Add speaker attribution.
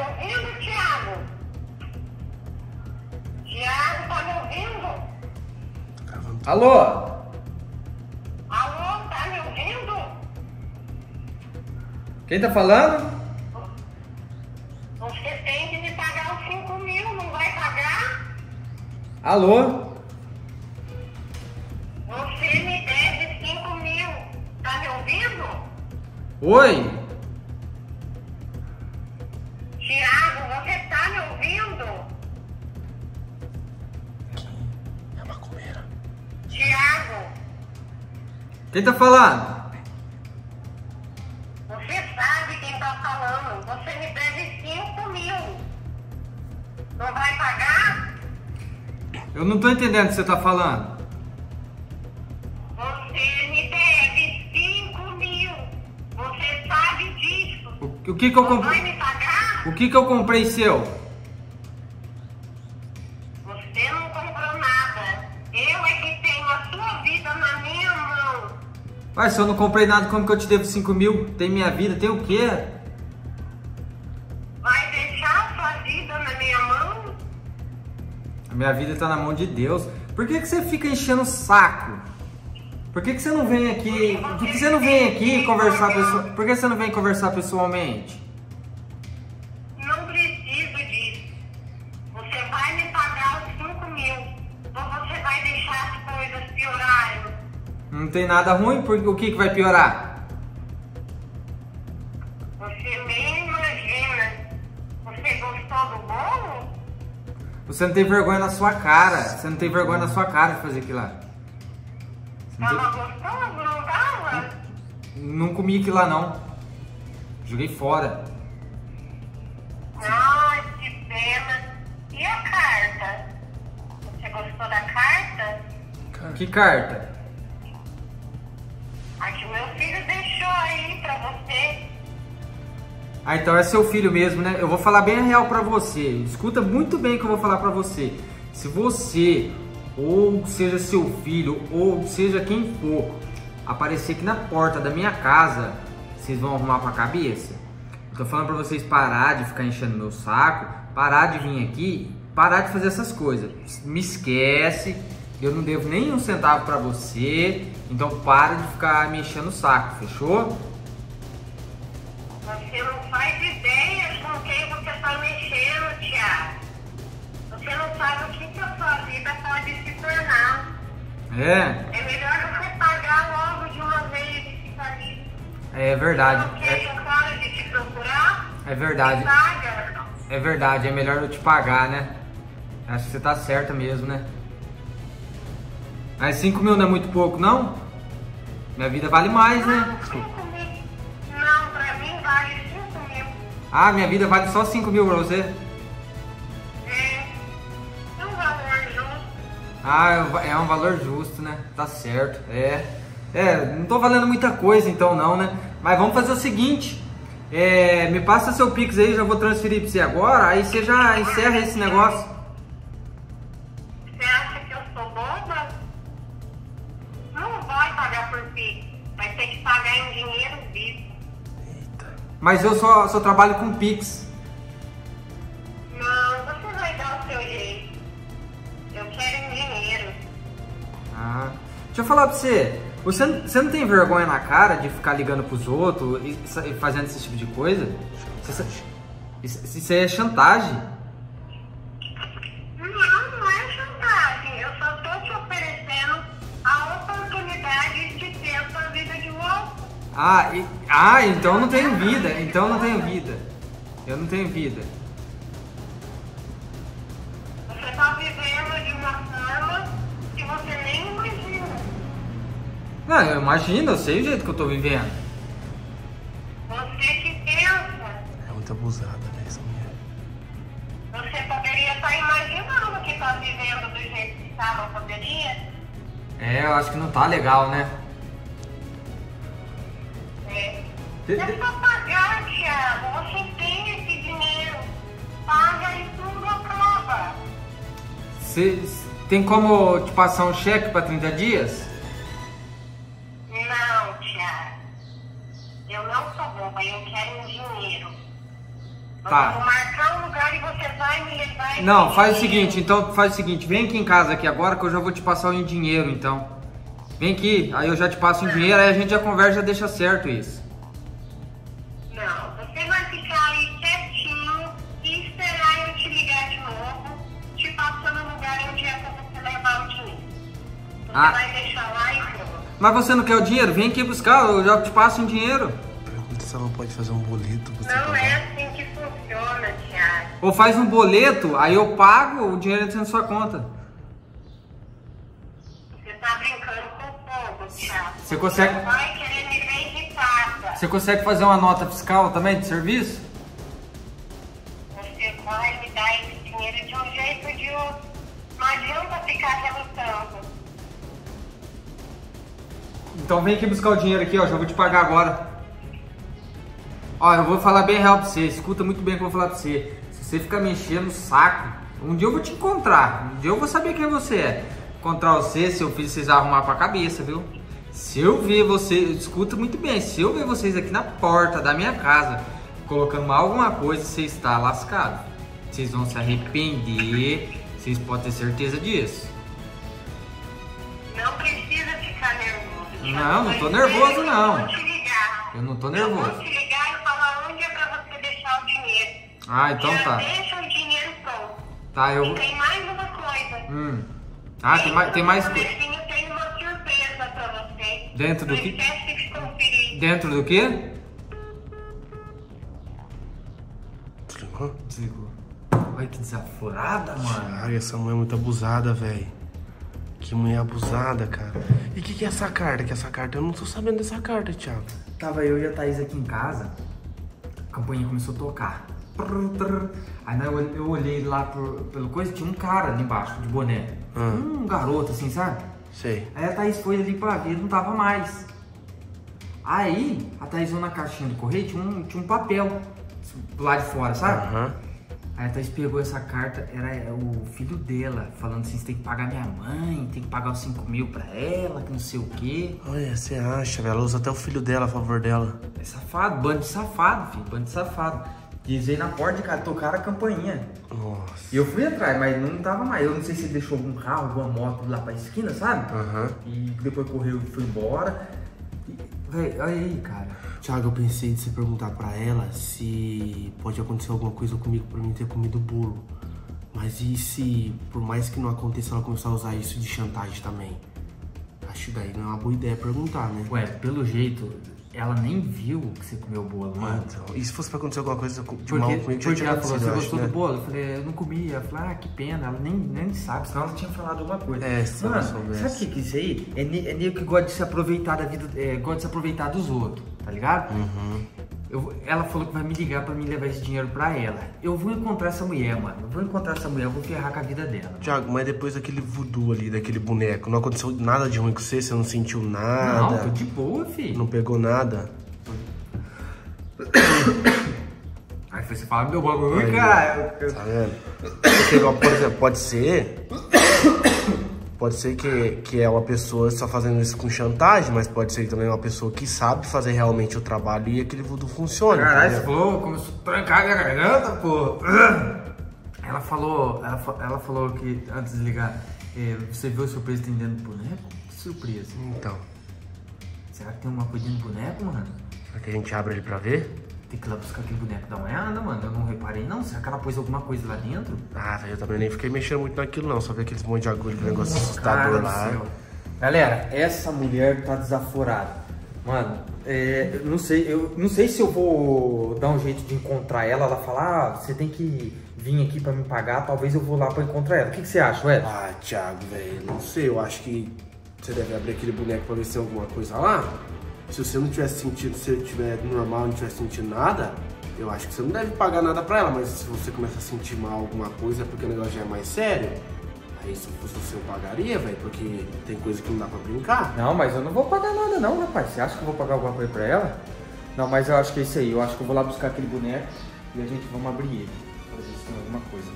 Speaker 1: me ouvindo, Thiago? Thiago, tá me ouvindo?
Speaker 2: Alô?
Speaker 1: Alô, tá me ouvindo?
Speaker 2: Quem tá falando?
Speaker 1: Você tem que me pagar os 5 mil, não vai pagar?
Speaker 2: Alô?
Speaker 1: Você me deve 5 mil. Tá me ouvindo?
Speaker 2: Oi? Quem tá falando?
Speaker 1: você sabe quem tá falando. Você me deve 5 mil. Não vai pagar?
Speaker 2: Eu não tô entendendo o que você tá falando.
Speaker 1: Você me deve 5 mil. Você sabe disso.
Speaker 2: O, o que que eu comprei?
Speaker 1: me pagar?
Speaker 2: O que que eu comprei seu?
Speaker 1: Você não comprou nada. Eu é que tenho a sua vida na minha mão.
Speaker 2: Ué, se eu não comprei nada, como que eu te devo 5 mil? Tem minha vida, tem o quê?
Speaker 1: Vai deixar a sua vida na minha mão?
Speaker 2: A minha vida tá na mão de Deus. Por que, que você fica enchendo o saco? Por que, que você não vem aqui? Por que você não vem aqui conversar pessoal? Por que você não vem conversar pessoalmente?
Speaker 1: Não preciso disso. Você vai me pagar os 5 mil. Ou você vai deixar as coisas piorarem.
Speaker 2: Não tem nada ruim, porque o que, que vai piorar?
Speaker 1: Você nem imagina. Você gostou do bolo?
Speaker 2: Você não tem vergonha na sua cara. Você não tem vergonha na sua cara de fazer aquilo lá. Não,
Speaker 1: Tava
Speaker 2: tem-
Speaker 1: gostoso, não tava?
Speaker 2: não comi aquilo lá não. Joguei fora.
Speaker 1: Ai, que pena. E a carta? Você gostou da carta?
Speaker 2: Que carta?
Speaker 1: Você.
Speaker 2: Ah, então é seu filho mesmo, né? Eu vou falar bem a real pra você. Escuta muito bem o que eu vou falar pra você. Se você, ou seja seu filho, ou seja quem for, aparecer aqui na porta da minha casa, vocês vão arrumar pra cabeça? Eu tô falando pra vocês parar de ficar enchendo meu saco, parar de vir aqui, parar de fazer essas coisas. Me esquece, eu não devo nem um centavo pra você, então para de ficar me enchendo o saco, fechou?
Speaker 1: Você não faz ideia com quem você tá mexendo, Thiago. Você não sabe o que, que a sua vida pode se tornar.
Speaker 2: É,
Speaker 1: É melhor você pagar logo de uma vez e ficar livre.
Speaker 2: é verdade.
Speaker 1: Não quer que eu pare de te procurar?
Speaker 2: É, é verdade.
Speaker 1: Paga.
Speaker 2: É verdade, é melhor eu te pagar, né? Acho que você tá certa mesmo, né? Mas 5 mil não é muito pouco, não? Minha vida vale mais, né?
Speaker 1: Não,
Speaker 2: Ah, minha vida vale só 5 mil pra você?
Speaker 1: É. Um valor justo.
Speaker 2: Ah, é um é um valor justo, né? Tá certo, é. É, não tô valendo muita coisa então não, né? Mas vamos fazer o seguinte. É, me passa seu Pix aí, já vou transferir pra você agora, aí você já encerra esse negócio.
Speaker 1: Você acha que eu sou boba? Não vai pagar por Pix. Vai ter que pagar em dinheiro vivo.
Speaker 2: Mas eu só, só trabalho com Pix.
Speaker 1: Não, você vai dar o seu jeito. Eu quero dinheiro.
Speaker 2: Ah, deixa eu falar pra você. Você, não- você não tem vergonha na cara de ficar ligando pros outros e, e fazendo esse tipo de coisa? Isso, isso, isso aí é chantagem.
Speaker 1: Não, não é chantagem. Eu só tô te oferecendo a oportunidade de ter a sua vida de volta.
Speaker 2: Ah, e- ah, então eu não tenho vida. Então eu não tenho vida. Eu não tenho vida.
Speaker 1: Você tá vivendo de uma forma que você nem imagina.
Speaker 2: Não, eu imagino, eu sei o jeito que eu tô vivendo.
Speaker 1: Você que pensa.
Speaker 3: É muito abusada, né, essa mulher.
Speaker 1: Você poderia estar imaginando que tá vivendo do jeito que tá, não poderia?
Speaker 2: É, eu acho que não tá legal, né?
Speaker 1: É. Só pagar, Thiago. Você tem esse dinheiro. Paga e tudo acaba.
Speaker 2: Você tem como te passar um cheque pra 30 dias?
Speaker 1: Não, Thiago. Eu não sou boba, eu quero um dinheiro. Eu
Speaker 2: Tá.
Speaker 1: vou marcar um lugar e você vai me levar.
Speaker 2: Não, faz o seguinte, então faz o seguinte, vem aqui em casa aqui agora que eu já vou te passar o dinheiro, então. Vem aqui, aí eu já te passo o dinheiro, aí a gente já conversa, já deixa certo isso.
Speaker 1: Você
Speaker 2: Ah.
Speaker 1: vai deixar lá e.
Speaker 2: Mas você não quer o dinheiro? Vem aqui buscar, eu já te passo o dinheiro.
Speaker 3: Pergunta se ela não pode fazer um boleto você
Speaker 1: Não é
Speaker 3: pagar.
Speaker 1: assim que funciona, Thiago.
Speaker 2: Ou faz um boleto, aí eu pago, o dinheiro entra na sua conta.
Speaker 1: Você tá brincando com o fogo, Thiago.
Speaker 2: Você consegue-
Speaker 1: Não vai querer me ver irritada.
Speaker 2: Você consegue fazer uma nota fiscal também de serviço? Então vem aqui buscar o dinheiro aqui, ó, já vou te pagar agora. Ó, eu vou falar bem real pra você, escuta muito bem o que eu vou falar pra você. Se você ficar me enchendo o saco, um dia eu vou te encontrar, um dia eu vou saber quem você é. Encontrar você, seu filho, vocês arrumar pra cabeça, viu? Se eu ver você, escuta muito bem, se eu ver vocês aqui na porta da minha casa, colocando alguma coisa, você está lascado. Vocês vão se arrepender, vocês podem ter certeza disso.
Speaker 1: Não,
Speaker 2: não tô nervoso,
Speaker 1: eu
Speaker 2: não.
Speaker 1: vou te ligar.
Speaker 2: Eu não tô
Speaker 1: Eu
Speaker 2: nervoso.
Speaker 1: vou te ligar e falar onde é pra você deixar o dinheiro.
Speaker 2: Ah, então tá.
Speaker 1: deixa o dinheiro pronto.
Speaker 2: Tá, eu.
Speaker 1: E tem mais uma coisa.
Speaker 2: Hum. Ah, tem mais, tem mais coisa.
Speaker 1: Tem uma surpresa pra você.
Speaker 2: Dentro do que? Dentro do quê?
Speaker 3: Desligou?
Speaker 2: Desligou. Olha que desaforada, mano.
Speaker 3: Ai, essa mulher é muito abusada, velho. Que mulher abusada, cara. E o que, que é essa carta? Que essa carta eu não tô sabendo dessa carta, Thiago.
Speaker 2: Tava eu e a Thaís aqui em casa, a campainha começou a tocar. Aí eu, eu olhei lá por- pelo coisa, tinha um cara ali embaixo, de boné. Um garoto assim, sabe?
Speaker 3: Sei.
Speaker 2: Aí a Thaís foi ali pra ver, não tava mais. Aí a Thaís viu na caixinha do correio, tinha um, tinha um papel lado de fora, sabe?
Speaker 3: Aham.
Speaker 2: Aí a Thaís pegou essa carta, era o filho dela, falando assim, você tem que pagar minha mãe, tem que pagar os 5 mil pra ela, que não sei o quê.
Speaker 3: Olha, você acha, velho? Ela usa até o filho dela a favor dela.
Speaker 2: É safado, bando de safado, filho, bando de safado. Ir na porta de casa, tocaram a campainha.
Speaker 3: Nossa.
Speaker 2: E eu fui atrás, mas não tava mais. Eu não sei se ele deixou algum carro, alguma moto lá pra esquina, sabe?
Speaker 3: Aham.
Speaker 2: E depois correu e foi embora. E, véi, olha aí, cara.
Speaker 3: Thiago, eu pensei de você perguntar pra ela se pode acontecer alguma coisa comigo pra mim ter comido bolo. Mas e se, por mais que não aconteça, ela começar a usar isso de chantagem também? Acho que daí não é uma boa ideia perguntar, né?
Speaker 2: Ué, pelo jeito, ela nem viu que você comeu o bolo, mano.
Speaker 3: Então, e se fosse pra acontecer alguma coisa de
Speaker 2: Porque,
Speaker 3: mal comigo, já
Speaker 2: porque
Speaker 3: tinha
Speaker 2: ela falou, você gostou
Speaker 3: né?
Speaker 2: do bolo? Eu falei, eu não comi. Ela falou, ah, que pena. Ela nem, nem sabe, senão ela tinha falado alguma coisa.
Speaker 3: É, se
Speaker 2: Mano, sabe o que que é isso aí? É, é nego que gosta de se aproveitar da vida, é, gosta de se aproveitar dos outros, tá ligado?
Speaker 3: Uhum.
Speaker 2: Eu, ela falou que vai me ligar pra me levar esse dinheiro pra ela. Eu vou encontrar essa mulher, mano. Eu vou encontrar essa mulher, eu vou ferrar com a vida dela.
Speaker 3: Thiago, mas depois daquele voodoo ali, daquele boneco, não aconteceu nada de ruim com você? Você não sentiu
Speaker 2: Não,
Speaker 3: nada?
Speaker 2: tô de boa, filho.
Speaker 3: Não pegou nada?
Speaker 2: Aí você fala, meu bagulho, cara.
Speaker 3: Tá vendo? Porque, por exemplo, pode ser. Pode ser que, que é uma pessoa só fazendo isso com chantagem, mas pode ser também uma pessoa que sabe fazer realmente o trabalho e aquele voodoo funciona.
Speaker 2: Caralho, você
Speaker 3: entendeu?
Speaker 2: falou, começou a trancar minha garganta, pô. Ela falou, ela, ela falou que antes de ligar, eh, você viu a surpresa tem dentro do boneco? Que surpresa?
Speaker 3: Então,
Speaker 2: Será que tem uma coisa do boneco, mano?
Speaker 3: será que a gente abre ele pra ver?
Speaker 2: Tem que ir lá buscar aquele boneco da olhada, mano. Eu não reparei não. Será que ela pôs alguma coisa lá dentro?
Speaker 3: Ah, velho, eu também nem fiquei mexendo muito naquilo não, só vi aqueles monte de agulha, aquele negócio assustador
Speaker 2: do
Speaker 3: lá.
Speaker 2: céu. Galera, essa mulher tá desaforada. Mano, é, eu não sei, eu não sei se eu vou dar um jeito de encontrar ela. Ela falar, ah, você tem que vir aqui pra me pagar. Talvez eu vou lá pra encontrar ela. O que, que você acha, ué?
Speaker 3: Ah, Thiago, velho, não sei, eu acho que você deve abrir aquele boneco pra ver se tem alguma coisa lá. Se você não tivesse sentido, se eu tiver normal, não tivesse sentido nada, eu acho que você não deve pagar nada pra ela, mas se você começa a sentir mal alguma coisa é porque o negócio já é mais sério. Aí se fosse você eu pagaria, velho, porque tem coisa que não dá pra brincar.
Speaker 2: Não, mas eu não vou pagar nada não, rapaz. Você acha que eu vou pagar alguma coisa pra ela? Não, mas eu acho que é isso aí. Eu acho que eu vou lá buscar aquele boneco e a gente vamos abrir ele. Pra ver se tem alguma coisa.